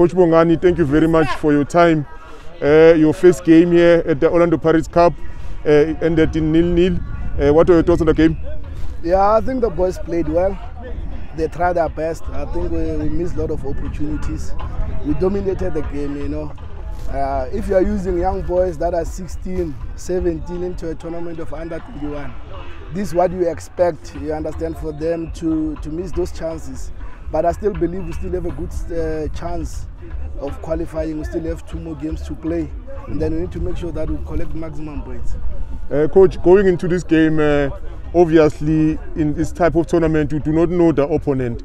Coach Bongani, thank you very much for your time. Uh, your first game here at the Orlando Pirates Cup uh, ended in nil-nil. Uh, what are your thoughts on the game? Yeah, I think the boys played well. They tried their best. I think we, we missed a lot of opportunities. We dominated the game, you know. Uh, if you are using young boys that are 16, 17 into a tournament of under 21, this is what you expect, you understand, for them to, to miss those chances. But I still believe we still have a good uh, chance of qualifying. We still have two more games to play. And then we need to make sure that we collect maximum points. Uh, coach, going into this game, uh, obviously in this type of tournament, you do not know the opponent.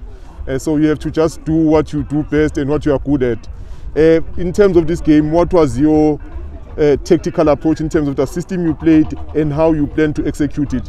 Uh, so you have to just do what you do best and what you are good at. Uh, in terms of this game, what was your uh, tactical approach in terms of the system you played and how you plan to execute it?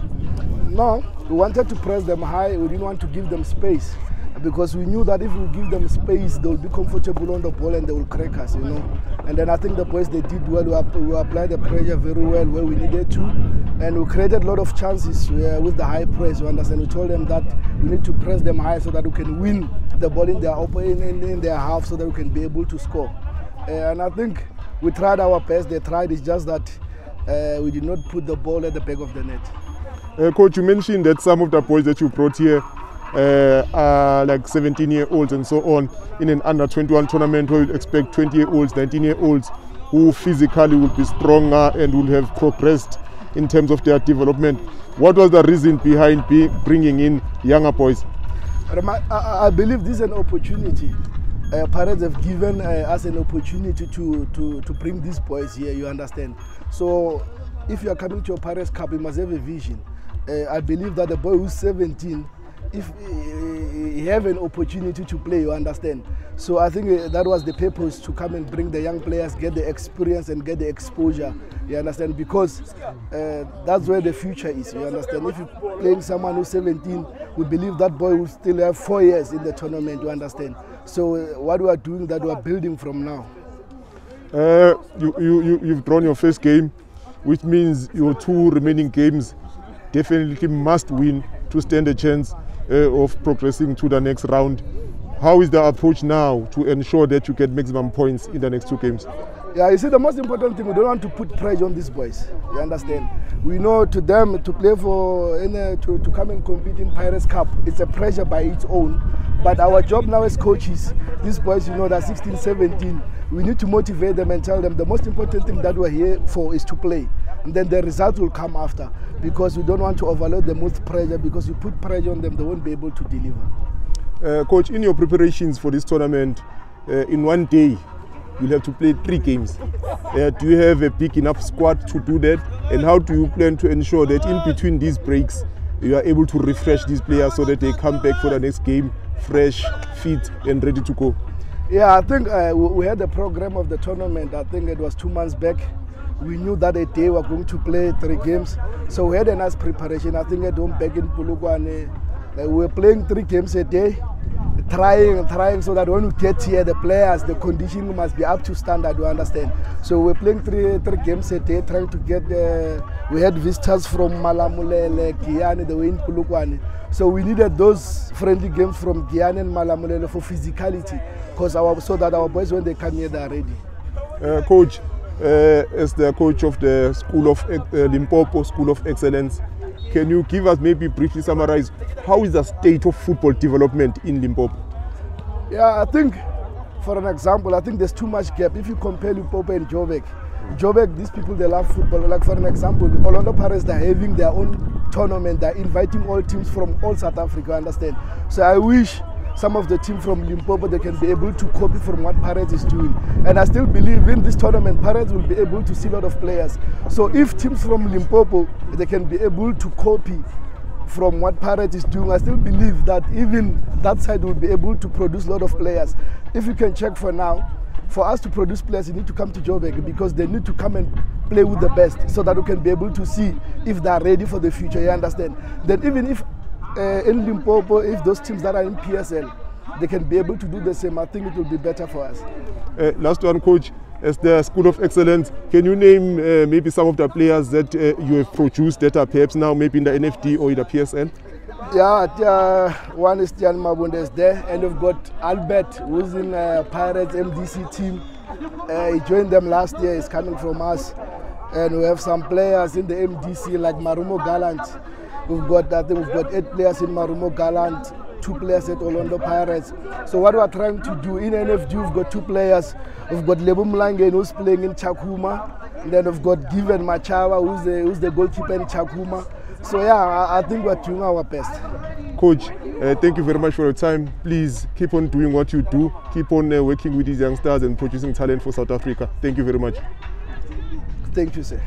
No, we wanted to press them high. We didn't want to give them space because we knew that if we give them space, they will be comfortable on the ball and they will crack us, you know. And then I think the boys they did well. We, we applied the pressure very well where we needed to, and we created a lot of chances uh, with the high press. You understand? We told them that we need to press them high so that we can win the ball in their in, in, in their half, so that we can be able to score. Uh, and I think we tried our best. They tried. It's just that uh, we did not put the ball at the back of the net. Uh, Coach, you mentioned that some of the boys that you brought here uh, like 17 year olds and so on in an under 21 tournament where you expect 20 year olds, 19 year olds who physically will be stronger and will have progressed in terms of their development. What was the reason behind be bringing in younger boys? I, believe this is an opportunity. Uh, parents have given uh, us an opportunity to, to, to bring these boys here, you understand. So if you are coming to your Pirates Cup, you must have a vision. Uh, I believe that the boy who's 17 if he have an opportunity to play, you understand. So I think that was the purpose to come and bring the young players, get the experience and get the exposure. You understand? Because uh, that's where the future is. You understand? If you're playing someone who's 17, we believe that boy will still have four years in the tournament. You understand? So what we are doing, that we are building from now. Uh, you, you, you, you've drawn your first game, which means your two remaining games definitely must win to stand a chance Eh, of progressing to the next round. How is the approach now to ensure that you get maximum points in the next two games? Yeah, you see, the most important thing, we don't want to put pressure on these boys. You understand? We know to them to play for, eh, any, to, to come and compete in Pirates Cup, it's a pressure by its own. But our job now as coaches, these boys, you know, they're 16, 17, we need to motivate them and tell them the most important thing that we're here for is to play. And then the result will come after because we don't want to overload them with pressure because you put pressure on them, they won't be able to deliver. Uh, Coach, in your preparations for this tournament, uh, in one day, you'll have to play three games. Uh, do you have a big enough squad to do that? And how do you plan to ensure that in between these breaks, you are able to refresh these players so that they come back for the next game fresh, fit, and ready to go? Yeah, I think uh, we had the program of the tournament. I think it was two months back. We knew that a day we were going to play three games. So we had a nice preparation. I think at home back in Polokwane, uh, we were playing three games a day trying trying so that when we get here, the players, the condition must be up to standard, you understand. So we're playing three three games a day, trying to get the. We had visitors from Malamulele, Giyani, the way in Polokwane. So we needed those friendly games from Giyani and Malamulele for physicality, because so that our boys when they come here they are ready. Uh, coach, uh, as the coach of the School of uh, Limpopo School of Excellence, can you give us maybe briefly summarize how is the state of football development in Limpopo? Yeah, I think, for an example, I think there's too much gap. If you compare Limpopo and Joburg, Joburg, these people, they love football. Like, for an example, Orlando Pirates, they're having their own tournament. They're inviting all teams from all South Africa, understand? So I wish some of the team from Limpopo, they can be able to copy from what Pirates is doing. And I still believe in this tournament, Pirates will be able to see a lot of players. So if teams from Limpopo, they can be able to copy from what Pirates is doing, I still believe that even that side will be able to produce a lot of players. If you can check for now, for us to produce players, you need to come to Joburg because they need to come and play with the best so that we can be able to see if they are ready for the future. You understand? Then even if uh, in Limpopo, if those teams that are in PSL, they can be able to do the same, I think it will be better for us. Uh, last one, coach. As the School of Excellence, can you name uh, maybe some of the players that uh, you have produced that are perhaps now maybe in the NFD or in the PSL? Yeah, uh, one is Tian Mabunda is there, and we've got Albert, who's in uh, Pirates MDC team. Uh, he joined them last year. He's coming from us, and we have some players in the MDC like Marumo Gallant. We've got, I think we've got eight players in Marumo Gallant, two players at Orlando Pirates. So what we're trying to do in NFD, we've got two players. We've got Lebu Mlangen who's playing in Tshakhuma, and then we've got Given Machawa who's the, who's the goalkeeper in Tshakhuma. So yeah, I, I think we're doing our best. Coach, uh, thank you very much for your time. Please keep on doing what you do. Keep on uh, working with these youngsters and producing talent for South Africa. Thank you very much. Thank you, sir.